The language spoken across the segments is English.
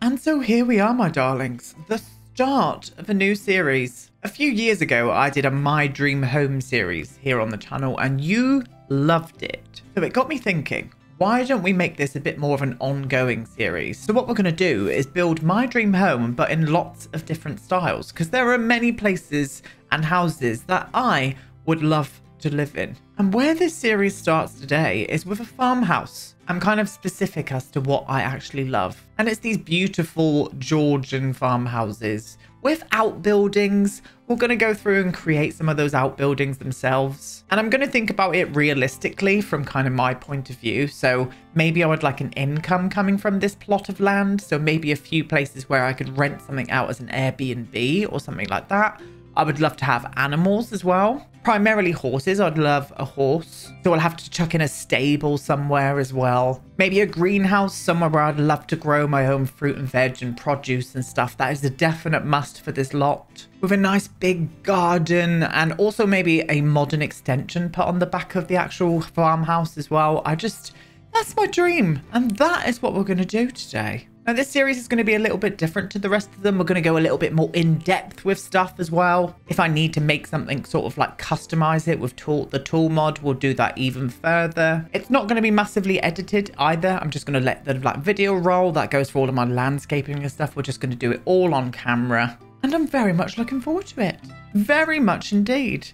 And so here we are, my darlings, the start of a new series. A few years ago, I did a My Dream Home series here on the channel, and you loved it. So it got me thinking, why don't we make this a bit more of an ongoing series? So what we're going to do is build my dream home, but in lots of different styles, because there are many places and houses that I would love to live in. And where this series starts today is with a farmhouse. I'm kind of specific as to what I actually love. And it's these beautiful Georgian farmhouses with outbuildings. We're going to go through and create some of those outbuildings themselves. And I'm going to think about it realistically from kind of my point of view. So maybe I would like an income coming from this plot of land. So maybe a few places where I could rent something out as an Airbnb or something like that. I would love to have animals as well. Primarily horses. I'd love a horse. So I'll have to chuck in a stable somewhere as well. Maybe a greenhouse somewhere where I'd love to grow my own fruit and veg and produce and stuff. That is a definite must for this lot. With a nice big garden and also maybe a modern extension put on the back of the actual farmhouse as well. I just, that's my dream. And that is what we're going to do today. Now, this series is going to be a little bit different to the rest of them. We're going to go a little bit more in depth with stuff as well. If I need to make something sort of like customize it with tool, the tool mod, we'll do that even further. It's not going to be massively edited either. I'm just going to let the like video roll. That goes for all of my landscaping and stuff. We're just going to do it all on camera. And I'm very much looking forward to it. Very much indeed.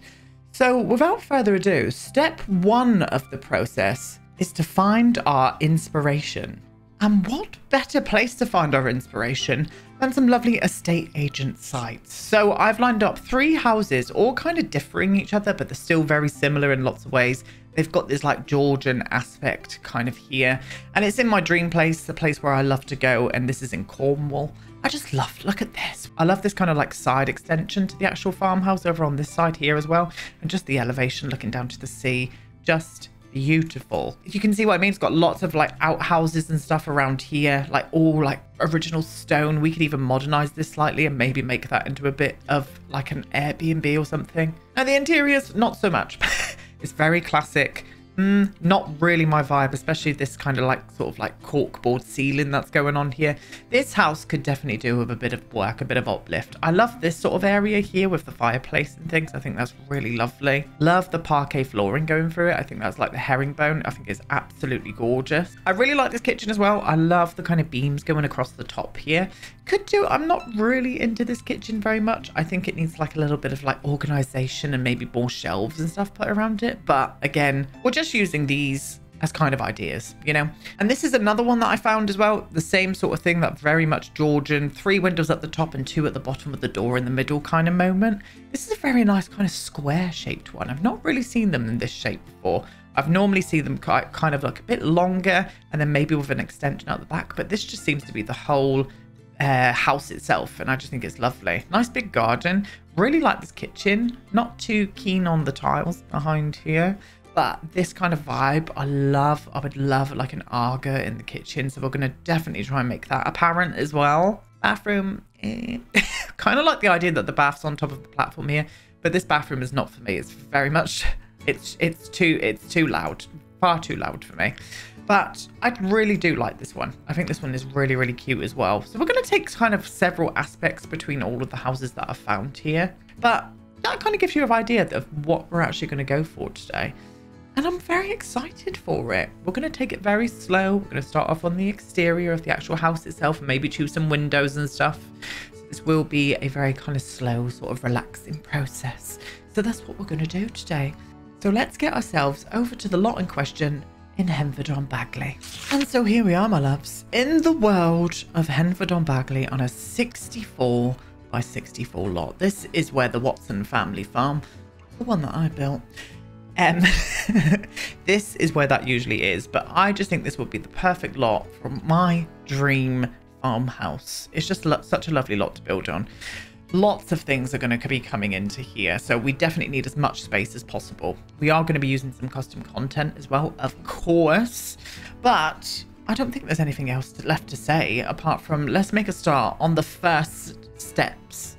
So without further ado, step one of the process is to find our inspiration. And what better place to find our inspiration than some lovely estate agent sites? So I've lined up three houses, all kind of differing each other, but they're still very similar in lots of ways. They've got this like Georgian aspect kind of here. And it's in my dream place, the place where I love to go. And this is in Cornwall. I just love, look at this. I love this kind of like side extension to the actual farmhouse over on this side here as well. And just the elevation looking down to the sea. Just beautiful. You can see what I mean. It's got lots of like outhouses and stuff around here, like all like original stone. We could even modernize this slightly and maybe make that into a bit of like an Airbnb or something. Now the interiors, not so much. it's very classic. Mm, not really my vibe, especially this kind of like sort of like corkboard ceiling that's going on here. This house could definitely do with a bit of work, a bit of uplift. I love this sort of area here with the fireplace and things. I think that's really lovely. Love the parquet flooring going through it. I think that's like the herringbone. I think it's absolutely gorgeous. I really like this kitchen as well. I love the kind of beams going across the top here. Could do, I'm not really into this kitchen very much. I think it needs like a little bit of like organization and maybe more shelves and stuff put around it. But again, we're just using these as kind of ideas, you know? And this is another one that I found as well. The same sort of thing that very much Georgian, three windows at the top and two at the bottom of the door in the middle kind of moment. This is a very nice kind of square shaped one. I've not really seen them in this shape before. I've normally seen them kind of like a bit longer and then maybe with an extension at the back, but this just seems to be the whole uh, house itself, and I just think it's lovely. Nice big garden. Really like this kitchen. Not too keen on the tiles behind here, but this kind of vibe, I love. I would love like an Aga in the kitchen, so we're going to definitely try and make that apparent as well. Bathroom, eh. kind of like the idea that the bath's on top of the platform here, but this bathroom is not for me. It's very much, it's it's too it's too loud, far too loud for me. But I really do like this one. I think this one is really, really cute as well. So we're going to take kind of several aspects between all of the houses that are found here. But that kind of gives you an idea of what we're actually going to go for today. And I'm very excited for it. We're going to take it very slow. We're going to start off on the exterior of the actual house itself and maybe choose some windows and stuff. So this will be a very kind of slow, sort of relaxing process. So that's what we're going to do today. So let's get ourselves over to the lot in question in Henford on Bagley. And so here we are, my loves, in the world of Henford on Bagley on a 64 by 64 lot. This is where the Watson family farm, the one that I built, um, this is where that usually is, but I just think this would be the perfect lot for my dream farmhouse. It's just such a lovely lot to build on lots of things are going to be coming into here so we definitely need as much space as possible we are going to be using some custom content as well of course but i don't think there's anything else left to say apart from let's make a start on the first steps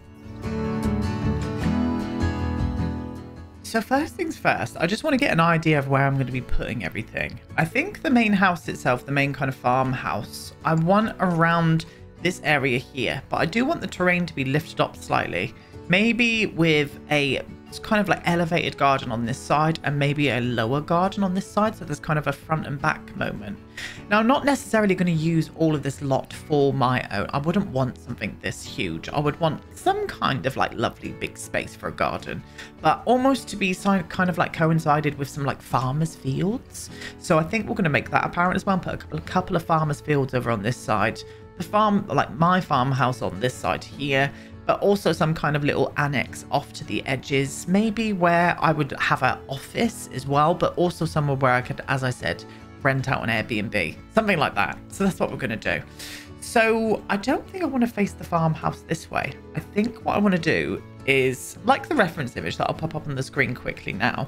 so first things first, I just want to get an idea of where I'm going to be putting everything. I think the main house itself, the main kind of farmhouse, I want around this area here, but I do want the terrain to be lifted up slightly. Maybe with a kind of like elevated garden on this side and maybe a lower garden on this side. So there's kind of a front and back moment. Now, I'm not necessarily going to use all of this lot for my own. I wouldn't want something this huge. I would want some kind of like lovely big space for a garden, but almost to be kind of like coincided with some like farmers fields. So I think we're going to make that apparent as well. Put a couple, a couple of farmers fields over on this side the farm, like my farmhouse on this side here, but also some kind of little annex off to the edges, maybe where I would have an office as well, but also somewhere where I could, as I said, rent out an Airbnb, something like that. So that's what we're going to do. So I don't think I want to face the farmhouse this way. I think what I want to do is, like the reference image that I'll pop up on the screen quickly now,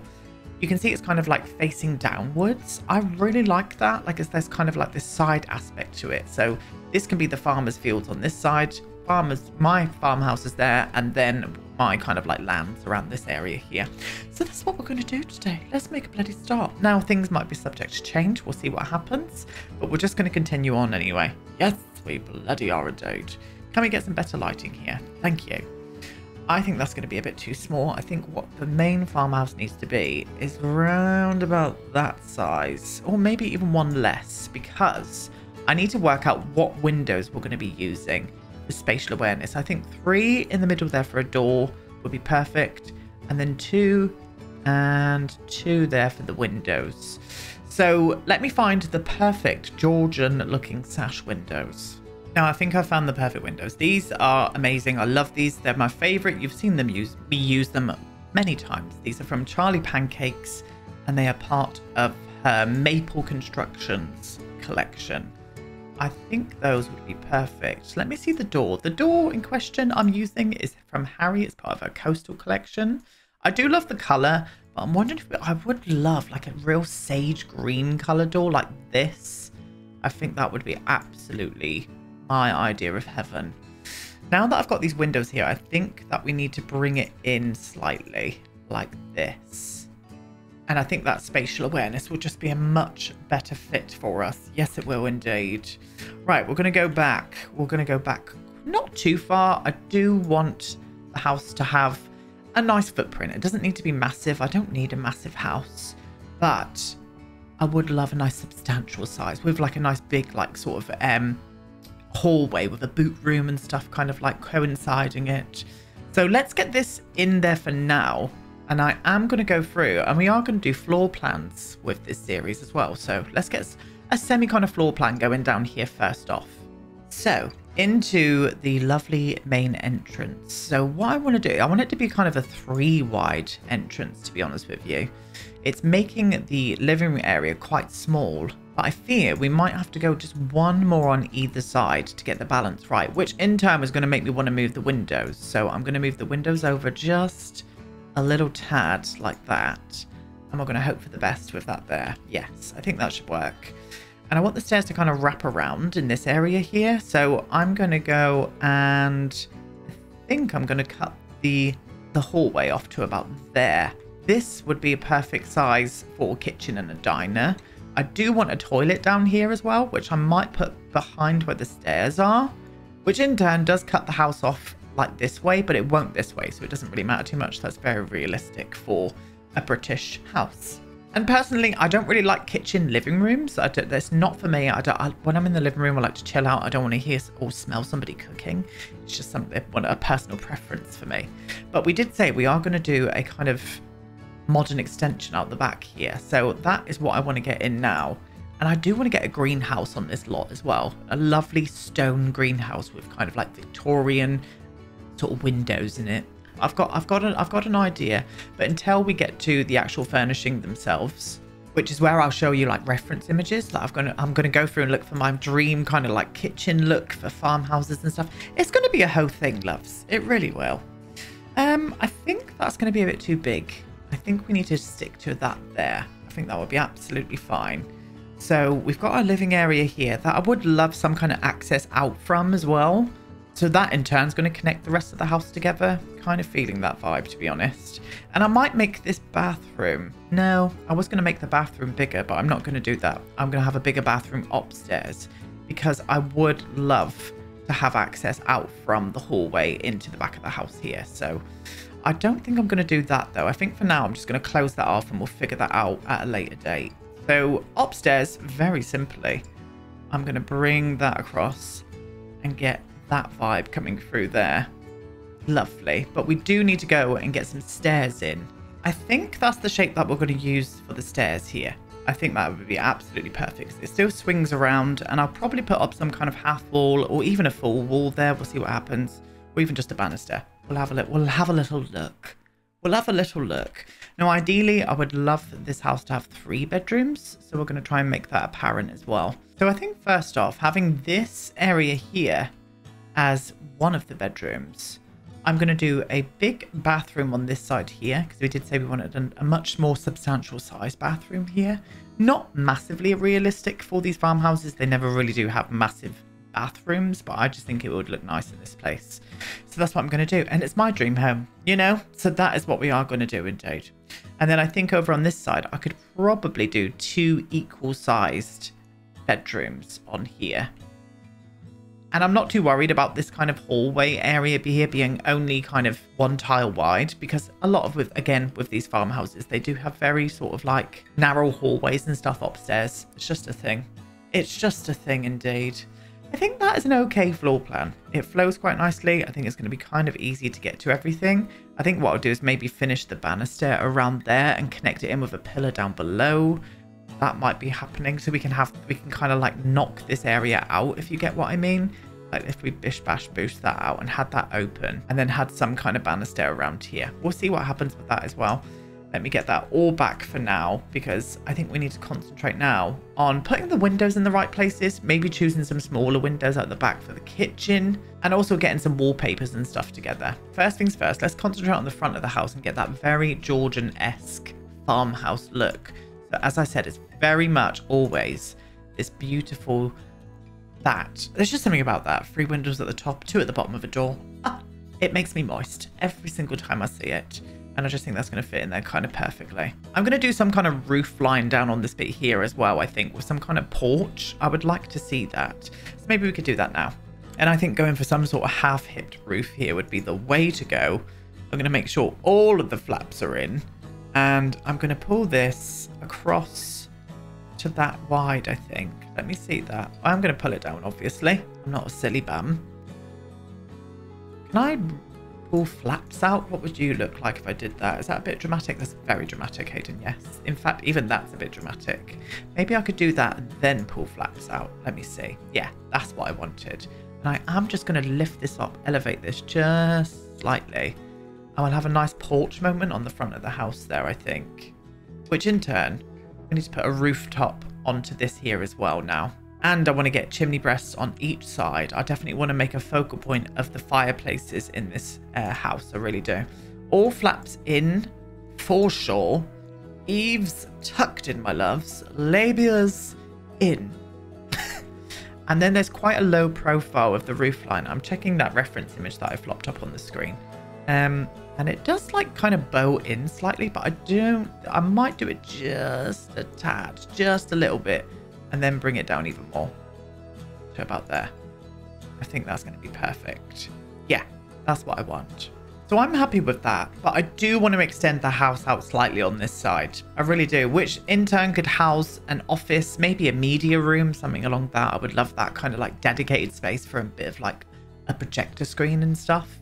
you can see it's kind of like facing downwards. I really like that. Like it's, there's kind of like this side aspect to it. So this can be the farmer's fields on this side. Farmers, my farmhouse is there. And then my kind of like lands around this area here. So that's what we're going to do today. Let's make a bloody start. Now things might be subject to change. We'll see what happens. But we're just going to continue on anyway. Yes, we bloody are a indeed. Can we get some better lighting here? Thank you. I think that's going to be a bit too small. I think what the main farmhouse needs to be is around about that size, or maybe even one less, because I need to work out what windows we're going to be using for spatial awareness. I think three in the middle there for a door would be perfect, and then two and two there for the windows. So let me find the perfect Georgian looking sash windows. Now, I think I found the perfect windows. These are amazing. I love these. They're my favorite. You've seen them use me use them many times. These are from Charly Pancakes and they are part of her Maple Constructions collection. I think those would be perfect. Let me see the door. The door in question I'm using is from Harrie. It's part of her coastal collection. I do love the color, but I'm wondering if I would love like a real sage green color door like this. I think that would be absolutely my idea of heaven. Now that I've got these windows here, I think that we need to bring it in slightly like this. And I think that spatial awareness will just be a much better fit for us. Yes, it will indeed. Right, we're going to go back. We're going to go back not too far. I do want the house to have a nice footprint. It doesn't need to be massive. I don't need a massive house. But I would love a nice substantial size with like a nice big like sort of um hallway with a boot room and stuff kind of like coinciding it. So let's get this in there for now. And I am going to go through and we are going to do floor plans with this series as well. So let's get a semi kind of floor plan going down here first off. So into the lovely main entrance. So what I want to do, I want it to be kind of a three wide entrance, to be honest with you. It's making the living room area quite small but I fear we might have to go just one more on either side to get the balance right, which in turn is going to make me want to move the windows. So I'm going to move the windows over just a little tad like that. And we're going to hope for the best with that there. Yes, I think that should work. And I want the stairs to kind of wrap around in this area here. So I'm going to go and I think I'm going to cut the, the hallway off to about there. This would be a perfect size for a kitchen and a diner. I do want a toilet down here as well, which I might put behind where the stairs are, which in turn does cut the house off like this way, but it won't this way, so it doesn't really matter too much. That's very realistic for a British house. And personally, I don't really like kitchen living rooms. I don't, that's not for me. I don't. I, when I'm in the living room, I like to chill out. I don't want to hear or smell somebody cooking. It's just something, a personal preference for me. But we did say we are going to do a kind of modern extension out the back here. So that is what I want to get in now. And I do want to get a greenhouse on this lot as well. A lovely stone greenhouse with kind of like Victorian sort of windows in it. I've got I've got an I've got an idea, but until we get to the actual furnishing themselves, which is where I'll show you like reference images. Like I've gonna I'm gonna go through and look for my dream kind of like kitchen look for farmhouses and stuff. It's gonna be a whole thing, loves. It really will. Um, I think that's gonna be a bit too big. I think we need to stick to that there. I think that would be absolutely fine. So we've got our living area here that I would love some kind of access out from as well. So that in turn is going to connect the rest of the house together. Kind of feeling that vibe, to be honest. And I might make this bathroom. No, I was going to make the bathroom bigger, but I'm not going to do that. I'm going to have a bigger bathroom upstairs because I would love to have access out from the hallway into the back of the house here. So I don't think I'm going to do that though. I think for now I'm just going to close that off and we'll figure that out at a later date. So upstairs, very simply, I'm going to bring that across and get that vibe coming through there. Lovely. But we do need to go and get some stairs in. I think that's the shape that we're going to use for the stairs here. I think that would be absolutely perfect. It still swings around and I'll probably put up some kind of half wall or even a full wall there. We'll see what happens. Or even just a banister. We'll have a look. We'll have a little look. We'll have a little look. Now, ideally, I would love this house to have three bedrooms. So we're going to try and make that apparent as well. So I think first off, having this area here as one of the bedrooms, I'm going to do a big bathroom on this side here because we did say we wanted a, a much more substantial size bathroom here. Not massively realistic for these farmhouses. They never really do have massive bathrooms, but I just think it would look nice in this place. So that's what I'm going to do. And it's my dream home, you know? So that is what we are going to do indeed. And then I think over on this side, I could probably do two equal sized bedrooms on here. And I'm not too worried about this kind of hallway area here being only kind of one tile wide because a lot of with again with these farmhouses they do have very sort of like narrow hallways and stuff upstairs. It's just a thing. It's just a thing indeed. I think that is an okay floor plan. It flows quite nicely. I think it's going to be kind of easy to get to everything. I think what I'll do is maybe finish the banister around there and connect it in with a pillar down below. That might be happening so we can have, we can kind of like knock this area out if you get what I mean. Like if we bish bash boost that out and had that open and then had some kind of banister around here. We'll see what happens with that as well. Let me get that all back for now because I think we need to concentrate now on putting the windows in the right places, maybe choosing some smaller windows at the back for the kitchen and also getting some wallpapers and stuff together. First things first, let's concentrate on the front of the house and get that very Georgian-esque farmhouse look. So as I said, it's very much always this beautiful that. There's just something about that. Three windows at the top, two at the bottom of a door. Ah, it makes me moist every single time I see it. And I just think that's going to fit in there kind of perfectly. I'm going to do some kind of roof line down on this bit here as well, I think, with some kind of porch. I would like to see that. So maybe we could do that now. And I think going for some sort of half-hipped roof here would be the way to go. I'm going to make sure all of the flaps are in. And I'm going to pull this across to that wide, I think. Let me see that. I'm going to pull it down, obviously. I'm not a silly bum. Can I pull flaps out? What would you look like if I did that? Is that a bit dramatic? That's very dramatic, Hayden, yes. In fact, even that's a bit dramatic. Maybe I could do that and then pull flaps out. Let me see. Yeah, that's what I wanted. And I am just going to lift this up, elevate this just slightly. And we'll have a nice porch moment on the front of the house there, I think. Which in turn, we need to put a rooftop onto this here as well now. And I want to get chimney breasts on each side. I definitely want to make a focal point of the fireplaces in this uh, house. I really do. All flaps in, for sure. Eaves tucked in, my loves. Labias in. and then there's quite a low profile of the roofline. I'm checking that reference image that I flopped up on the screen. Um, and it does like kind of bow in slightly, but I don't, I might do it just a tad, just a little bit and then bring it down even more to about there. I think that's going to be perfect. Yeah, that's what I want. So I'm happy with that, but I do want to extend the house out slightly on this side. I really do, which in turn could house an office, maybe a media room, something along that. I would love that kind of like dedicated space for a bit of like a projector screen and stuff.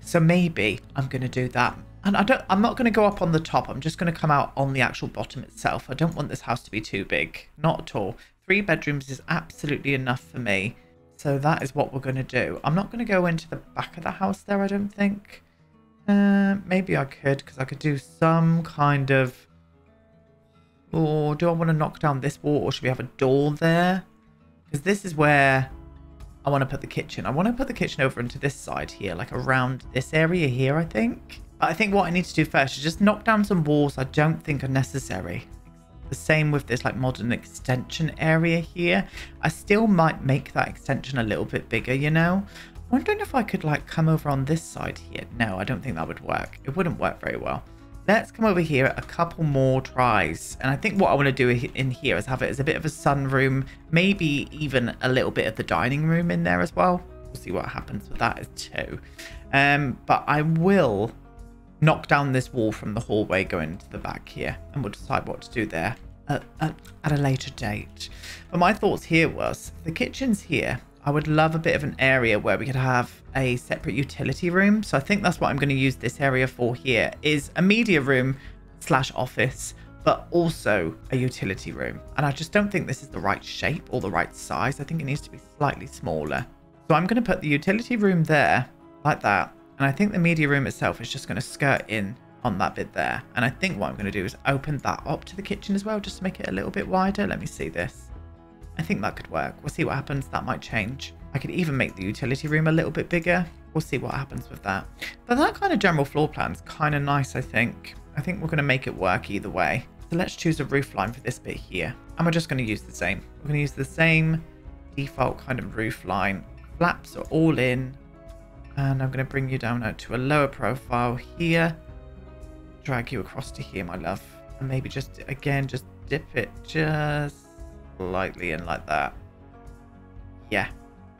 So maybe I'm going to do that. And I don't, I'm not going to go up on the top. I'm just going to come out on the actual bottom itself. I don't want this house to be too big. Not at all. Three bedrooms is absolutely enough for me. So that is what we're going to do. I'm not going to go into the back of the house there, I don't think. Uh, maybe I could, because I could do some kind of... Or do I want to knock down this wall, or should we have a door there? Because this is where I want to put the kitchen. I want to put the kitchen over into this side here, like around this area here, I think. But I think what I need to do first is just knock down some walls I don't think are necessary. The same with this like modern extension area here. I still might make that extension a little bit bigger, you know. wondering if I could like come over on this side here. No, I don't think that would work. It wouldn't work very well. Let's come over here a couple more tries. And I think what I want to do in here is have it as a bit of a sunroom, maybe even a little bit of the dining room in there as well. We'll see what happens with that too. Um, but I will knock down this wall from the hallway going into the back here and we'll decide what to do there at, at, at a later date. But my thoughts here was the kitchen's here. I would love a bit of an area where we could have a separate utility room. So I think that's what I'm going to use this area for here is a media room slash office, but also a utility room. And I just don't think this is the right shape or the right size. I think it needs to be slightly smaller. So I'm going to put the utility room there like that. And I think the media room itself is just going to skirt in on that bit there. And I think what I'm going to do is open that up to the kitchen as well, just to make it a little bit wider. Let me see this. I think that could work. We'll see what happens. That might change. I could even make the utility room a little bit bigger. We'll see what happens with that. But that kind of general floor plan is kind of nice, I think. I think we're going to make it work either way. So let's choose a roof line for this bit here. And we're just going to use the same. We're going to use the same default kind of roof line. Flaps are all in. And I'm going to bring you down out to a lower profile here. Drag you across to here, my love. And maybe just, again, just dip it just slightly in like that. Yeah,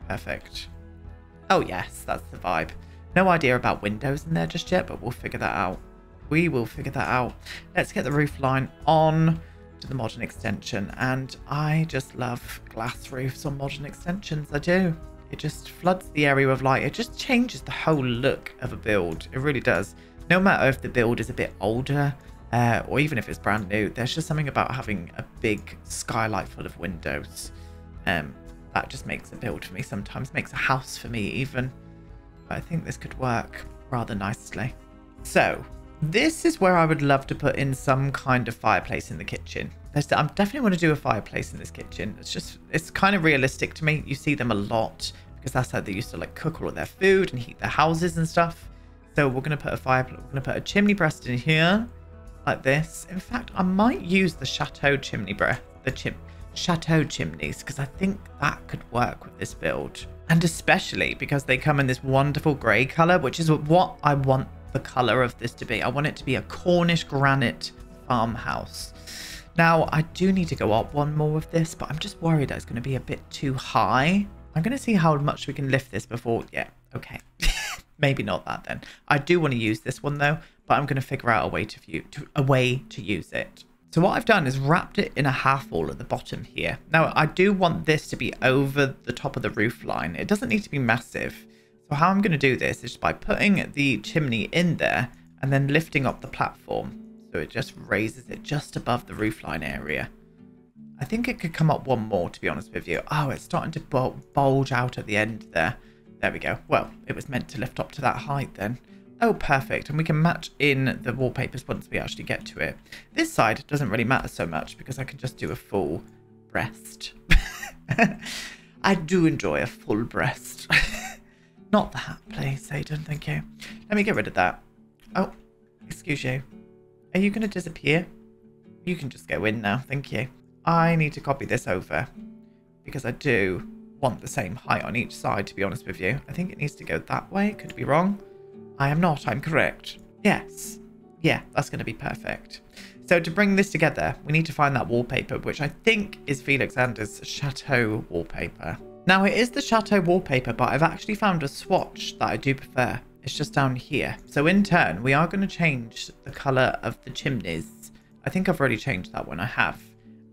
perfect. Oh yes, that's the vibe. No idea about windows in there just yet, but we'll figure that out. We will figure that out. Let's get the roof line on to the modern extension. And I just love glass roofs on modern extensions. I do. It just floods the area with light. It just changes the whole look of a build. It really does. No matter if the build is a bit older uh, or even if it's brand new, there's just something about having a big skylight full of windows. Um, that just makes a build for me sometimes, makes a house for me even. But I think this could work rather nicely. So, this is where I would love to put in some kind of fireplace in the kitchen. I definitely want to do a fireplace in this kitchen. It's just, it's kind of realistic to me. You see them a lot because that's how they used to like cook all of their food and heat their houses and stuff. So we're going to put a fire, we're going to put a chimney breast in here like this. In fact, I might use the chateau chimney breast, the chim chateau chimneys, because I think that could work with this build. And especially because they come in this wonderful grey colour, which is what I want the colour of this to be. I want it to be a Cornish granite farmhouse. Now, I do need to go up one more with this, but I'm just worried that it's going to be a bit too high. I'm going to see how much we can lift this before... Yeah, okay. Maybe not that then. I do want to use this one though, but I'm going to figure out a way to, view, to a way to use it. So what I've done is wrapped it in a half wall at the bottom here. Now I do want this to be over the top of the roof line. It doesn't need to be massive. So how I'm going to do this is by putting the chimney in there and then lifting up the platform. It just raises it just above the roofline area. I think it could come up one more, to be honest with you. Oh, it's starting to bulge out at the end there. There we go. Well, it was meant to lift up to that height then. Oh, perfect. And we can match in the wallpapers once we actually get to it. This side doesn't really matter so much because I can just do a full breast. I do enjoy a full breast. Not that, please, Satan. Thank you. Let me get rid of that. Oh, excuse you. Are you going to disappear? You can just go in now. Thank you. I need to copy this over because I do want the same height on each side, to be honest with you. I think it needs to go that way. Could be wrong. I am not. I'm correct. Yes. Yeah, that's going to be perfect. So to bring this together, we need to find that wallpaper, which I think is Felixandre's Chateau wallpaper. Now, it is the Chateau wallpaper, but I've actually found a swatch that I do prefer. It's just down here. So in turn, we are going to change the colour of the chimneys. I think I've already changed that one. I have.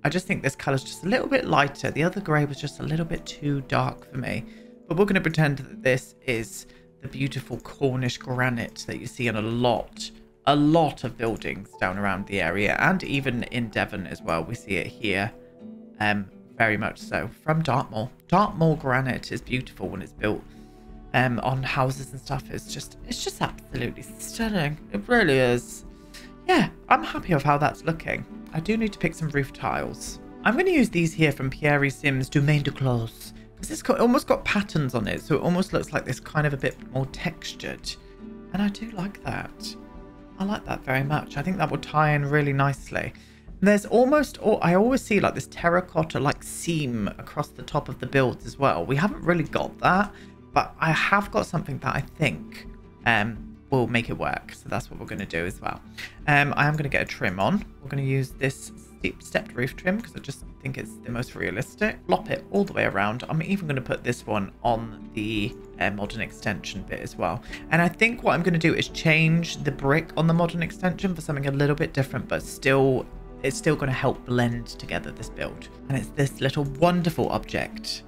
I just think this colour is just a little bit lighter. The other grey was just a little bit too dark for me. But we're going to pretend that this is the beautiful Cornish granite that you see in a lot, a lot of buildings down around the area. And even in Devon as well. We see it here. Um, very much so. From Dartmoor. Dartmoor granite is beautiful when it's built um, on houses and stuff. It's just, it's just absolutely stunning. It really is. Yeah, I'm happy with how that's looking. I do need to pick some roof tiles. I'm going to use these here from Pierisim's Domaine du Clos. Because it's got, almost got patterns on it, so it almost looks like this kind of a bit more textured. And I do like that. I like that very much. I think that will tie in really nicely. There's almost, oh, I always see like this terracotta like seam across the top of the builds as well. We haven't really got that, But I have got something that I think um, will make it work. So that's what we're going to do as well. Um, I am going to get a trim on. We're going to use this steep stepped roof trim because I just think it's the most realistic. Flop it all the way around. I'm even going to put this one on the uh, modern extension bit as well. And I think what I'm going to do is change the brick on the modern extension for something a little bit different, but still it's still going to help blend together this build. And it's this little wonderful object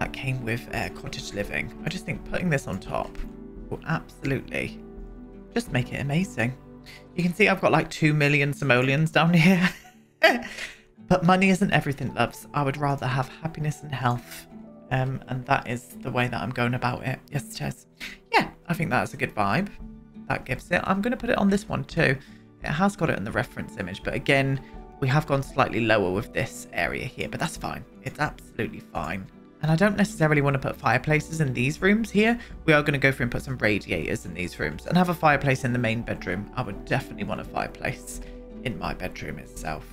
that came with uh, cottage living. I just think putting this on top will absolutely just make it amazing. You can see I've got like 2 million simoleons down here. but money isn't everything, loves. I would rather have happiness and health. Um, and that is the way that I'm going about it. Yes, Chess. Yeah, I think that's a good vibe. That gives it. I'm going to put it on this one too. It has got it in the reference image, but again, we have gone slightly lower with this area here, but that's fine. It's absolutely fine. And I don't necessarily want to put fireplaces in these rooms here. We are going to go through and put some radiators in these rooms and have a fireplace in the main bedroom. I would definitely want a fireplace in my bedroom itself.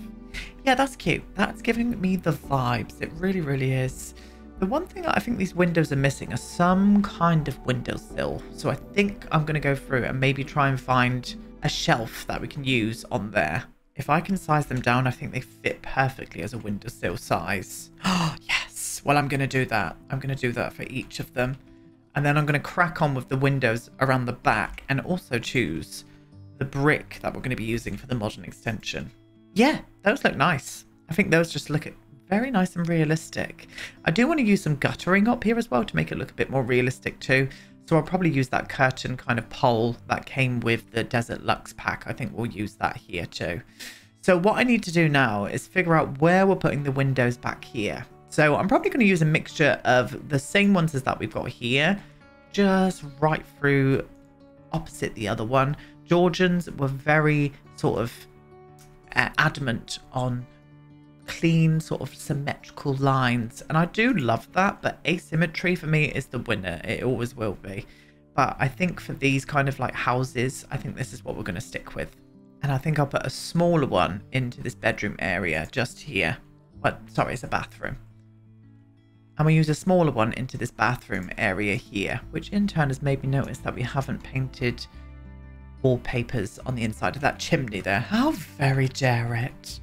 Yeah, that's cute. That's giving me the vibes. It really, really is. The one thing that I think these windows are missing are some kind of windowsill. So I think I'm going to go through and maybe try and find a shelf that we can use on there. If I can size them down, I think they fit perfectly as a windowsill size. Oh, yes. Well, I'm going to do that. I'm going to do that for each of them. And then I'm going to crack on with the windows around the back and also choose the brick that we're going to be using for the modern extension. Yeah, those look nice. I think those just look very nice and realistic. I do want to use some guttering up here as well to make it look a bit more realistic too. So I'll probably use that curtain kind of pole that came with the Desert Luxe pack. I think we'll use that here too. So what I need to do now is figure out where we're putting the windows back here. So I'm probably going to use a mixture of the same ones as that we've got here, just right through opposite the other one. Georgians were very sort of uh, adamant on clean sort of symmetrical lines and I do love that but asymmetry for me is the winner. It always will be. But I think for these kind of like houses I think this is what we're going to stick with. And I think I'll put a smaller one into this bedroom area just here. But sorry it's a bathroom and we use a smaller one into this bathroom area here which in turn has made me notice that we haven't painted wallpapers on the inside of that chimney there how very Jarrett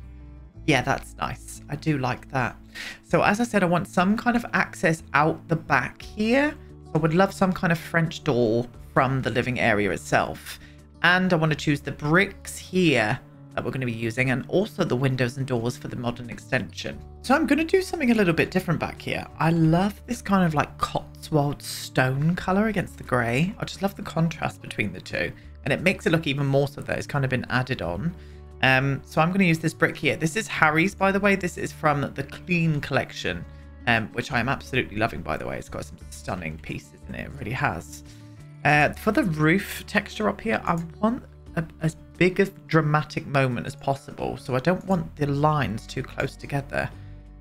yeah, that's nice. I do like that. So as I said, I want some kind of access out the back here. So I would love some kind of French door from the living area itself. And I want to choose the bricks here that we're going to be using and also the windows and doors for the modern extension. So I'm going to do something a little bit different back here. I love this kind of like Cotswold stone color against the grey. I just love the contrast between the two and it makes it look even more so that it's kind of been added on. Um, so I'm going to use this brick here. This is Harrie's, by the way. This is from the Clean collection, um, which I am absolutely loving, by the way. It's got some stunning pieces in it. It really has. Uh, for the roof texture up here, I want a, as big a dramatic moment as possible. So I don't want the lines too close together.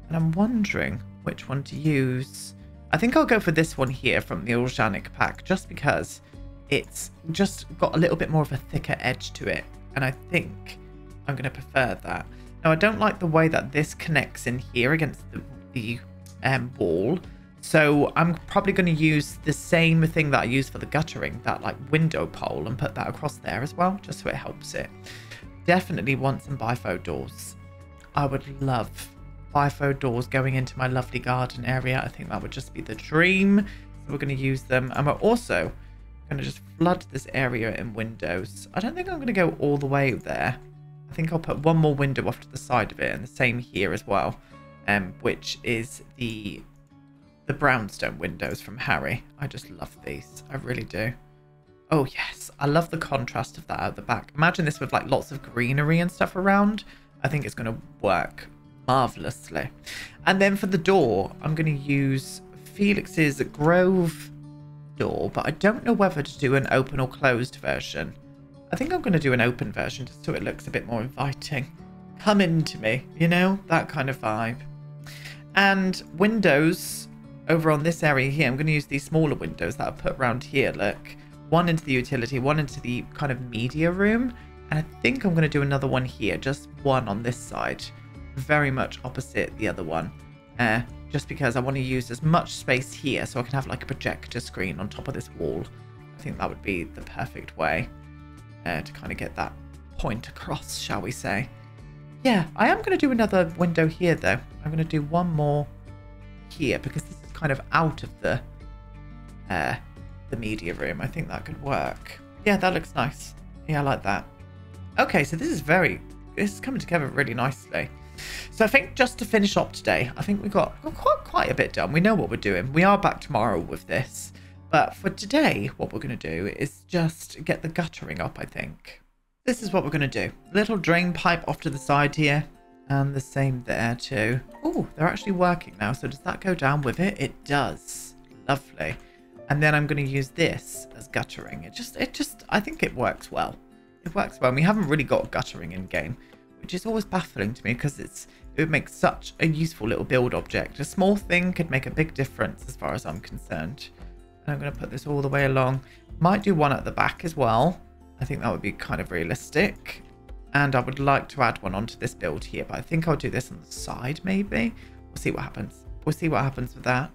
And I'm wondering which one to use. I think I'll go for this one here from the Orjanic pack, just because it's just got a little bit more of a thicker edge to it. And I think I'm going to prefer that. Now, I don't like the way that this connects in here against the, the um, wall. So I'm probably going to use the same thing that I use for the guttering, that like window pole, and put that across there as well, just so it helps it. Definitely want some bifold doors. I would love bifold doors going into my lovely garden area. I think that would just be the dream. So we're going to use them. And we're also going to just flood this area in windows. I don't think I'm going to go all the way there. I think I'll put one more window off to the side of it and the same here as well, um, which is the the brownstone windows from Harrie. I just love these. I really do. Oh, yes. I love the contrast of that at the back. Imagine this with like lots of greenery and stuff around. I think it's going to work marvelously. And then for the door, I'm going to use Felix's Grove door, but I don't know whether to do an open or closed version. I think I'm going to do an open version just so it looks a bit more inviting. Come into me, you know, that kind of vibe. And windows over on this area here, I'm going to use these smaller windows that I've put around here, look. One into the utility, one into the kind of media room. And I think I'm going to do another one here, just one on this side. Very much opposite the other one. Uh, just because I want to use as much space here so I can have like a projector screen on top of this wall. I think that would be the perfect way uh, to kind of get that point across, shall we say. Yeah, I am going to do another window here though. I'm going to do one more here because this is kind of out of the uh, the media room. I think that could work. Yeah, that looks nice. Yeah, I like that. Okay, so this is very, this is coming together really nicely. So I think just to finish up today, I think we got, got quite, quite a bit done. We know what we're doing. We are back tomorrow with this. But for today, what we're going to do is just get the guttering up, I think. This is what we're going to do. Little drain pipe off to the side here. And the same there too. Oh, they're actually working now. So does that go down with it? It does. Lovely. And then I'm going to use this as guttering. It just, it just, I think it works well. It works well. And we haven't really got guttering in game, which is always baffling to me because it's, it would make such a useful little build object. A small thing could make a big difference as far as I'm concerned. And I'm going to put this all the way along. Might do one at the back as well. I think that would be kind of realistic. And I would like to add one onto this build here, but I think I'll do this on the side maybe. We'll see what happens. We'll see what happens with that.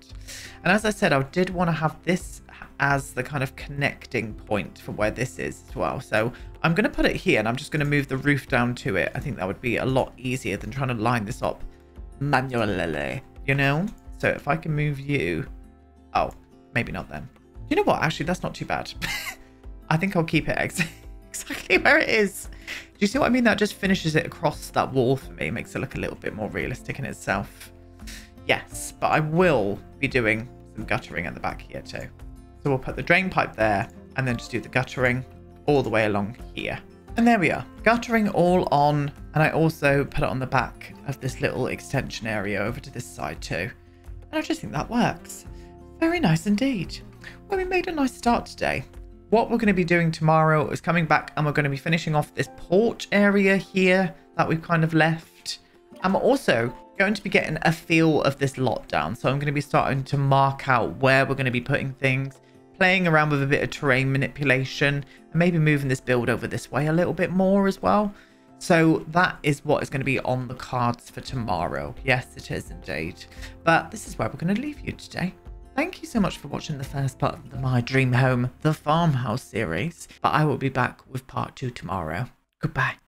And as I said, I did want to have this as the kind of connecting point for where this is as well. So I'm going to put it here and I'm just going to move the roof down to it. I think that would be a lot easier than trying to line this up manually, you know? So if I can move you... Oh, maybe not then. You know what? Actually, that's not too bad. I think I'll keep it ex exactly where it is. Do you see what I mean? That just finishes it across that wall for me. Makes it look a little bit more realistic in itself. Yes, but I will be doing some guttering at the back here too. So we'll put the drain pipe there and then just do the guttering all the way along here. And there we are, guttering all on. And I also put it on the back of this little extension area over to this side too. And I just think that works. Very nice indeed. Well, we made a nice start today. What we're going to be doing tomorrow is coming back and we're going to be finishing off this porch area here that we've kind of left. I'm also going to be getting a feel of this lot down. So I'm going to be starting to mark out where we're going to be putting things, playing around with a bit of terrain manipulation, and maybe moving this build over this way a little bit more as well. So that is what is going to be on the cards for tomorrow. Yes, it is indeed. But this is where we're going to leave you today. Thank you so much for watching the first part of the My Dream Home, the Farmhouse series, but I will be back with part two tomorrow. Goodbye.